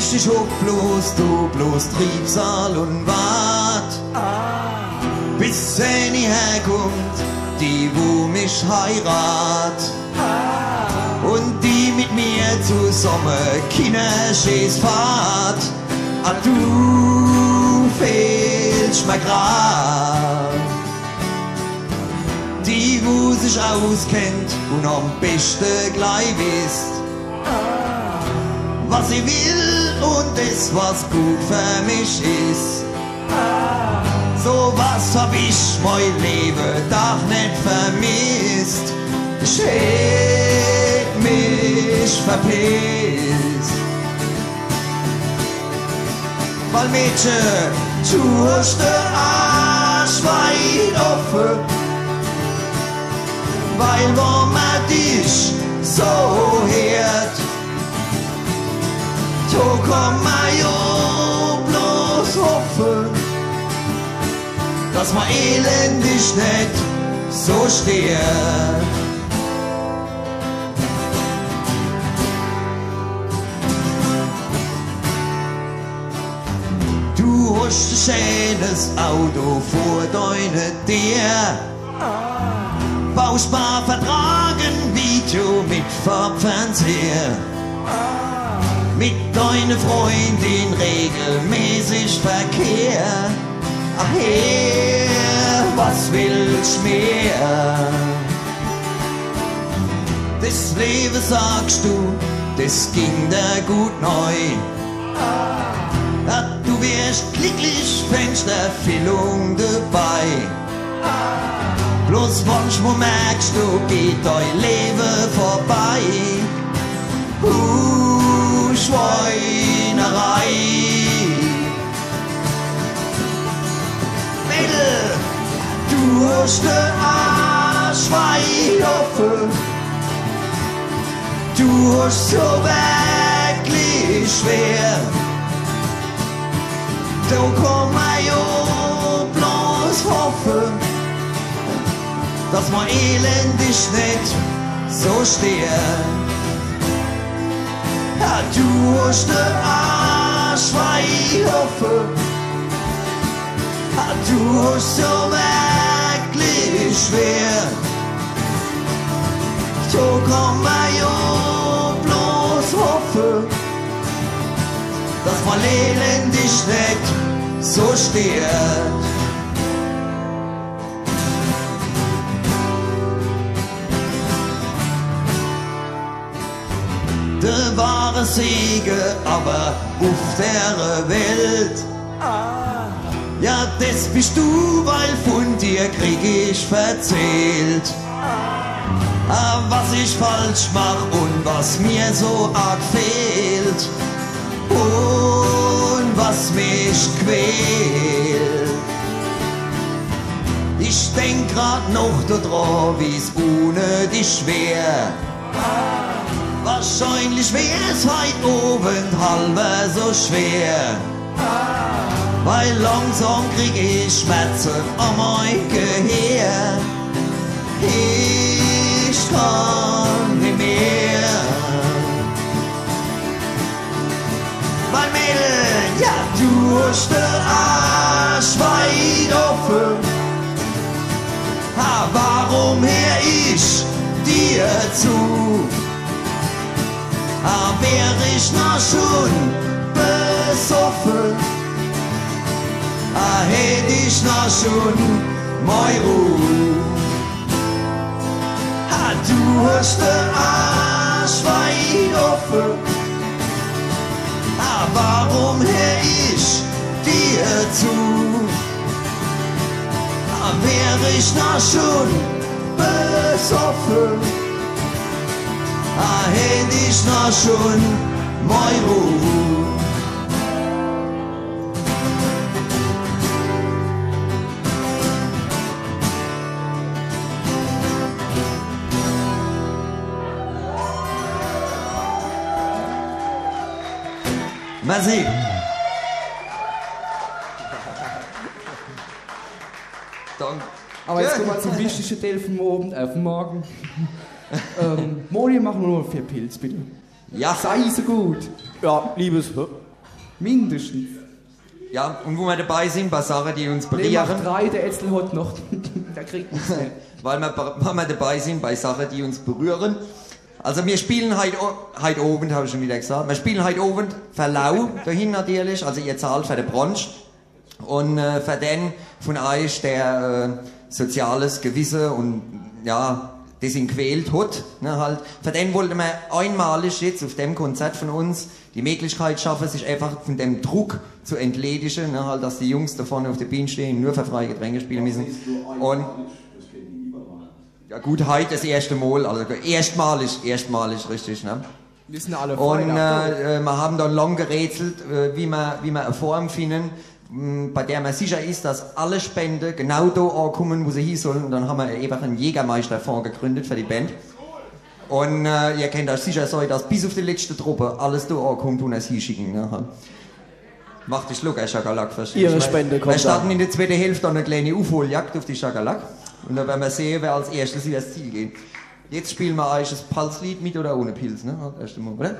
kennst dich auch bloß, du bloß Triebsal und Wart. Bis Seni herkommt, die wo mich heirat. Und die mit mir zusammen Kinderschäs fahrt. Ah, du fehlst mir grad. Die, wo sich auskennt und am besten gleich wisst, was ich will und das, was gut für mich ist. So was hab ich mein Leben doch nicht vermisst. Ich hätt mich verpisst. Weil Mädchen, du hast den Arsch weit offen. Weil wo man dich so kann man ja bloß hoffen, dass man elendig nicht so stirbt. Du hast ein schönes Auto vor deine Tür. Bausbar vertragen, Video mit Farbfernseher. Mit deiner Freundin regelmäßig Verkehr. Ach Herr, was willst mehr? Das Leben sagst du, das ging dir gut neu. Ah, Du wärst glücklich, wenn's Erfüllung dabei. Bloß manchmal merkst du, geht dein Leben vorbei. Uh, Schweinerei. Mädel, du Arsch weit offen. Du hast so wirklich schwer. Da kann man ja bloß hoffen, dass man elendig nicht so stirbt. Ja, du hast den Arsch weit offen. Ja, du hast so wirklich schwer. So kann man ja bloß hoffen, dass man elendig nicht so stirbt. Der wahre Siege aber auf der Welt. Ja, das bist du, weil von dir krieg ich verzählt. Ah, was ich falsch mach und was mir so arg fehlt. Und was mich quält. Ich denk grad noch daran, wie's ohne dich schwer. Wahrscheinlich wär's heut oben halber so schwer. Weil langsam krieg ich Schmerzen am mein Gehirn. Ich kann nicht mehr. Mein Mädel, ja, du hast den Arsch weit offen. Ah, warum hör ich dir zu? Ah, wär ich noch schon besoffen? Ah, hätt ich noch schon mein Ruhe? Ah, du hast den Arsch weit offen. Ah, warum hör ich dir zu? Ah, wär ich noch schon besoffen? Ah, noch schon mein Ruhe? Merci. Danke. Aber jetzt kommen wir zum wichtigsten Teil vom Abend, äh, vom Morgen. Ähm, Moni, machen wir nur vier Pilz, bitte. Ja. Sei so gut. Ja, liebes Mindestens. Ja, und wo wir dabei sind, bei Sachen, die uns Nee, mach berühren, drei, der Etzel hat noch. der kriegt nichts mehr. weil wir, weil wir dabei sind, bei Sachen, die uns berühren. Also wir spielen heute, heute Abend, habe ich schon wieder gesagt, wir spielen heute Abend Verlau, dahin natürlich, also ihr zahlt für den Brunch. Und äh, für den von euch, der äh, soziales Gewissen und ja, das ihn quält hat, ne, halt, für den wollten wir einmalig jetzt auf dem Konzert von uns die Möglichkeit schaffen, sich einfach von dem Druck zu entledigen, ne, halt, dass die Jungs da vorne auf der Bühne stehen, nur für freie Getränke spielen müssen. Und ja gut, heute das erste Mal, also erstmalig, erstmalig, richtig, ne? Wir sind alle Und äh, äh, wir haben dann lang gerätselt, äh, wie wir, wie wir eine Form finden, bei der man sicher ist, dass alle Spenden genau da ankommen, wo sie hin sollen. Und dann haben wir einfach einen Jägermeisterfonds gegründet für die Band. Und äh, ihr könnt euch sicher sein, dass bis auf die letzte Truppe alles da ankommt und es hinschicken. Ne? Macht dich locker, Schakalak, verstehst du? Ihre Spende kommt Wir starten in der zweiten Hälfte eine kleine Aufholjagd auf die Schakalak. Und dann werden wir sehen, wer als erstes über das Ziel geht. Jetzt spielen wir euch das Pulslied mit oder ohne Pilz, ne? Das erste Mal, oder?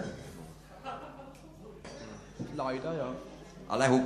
Leider, ja. Alle hopp.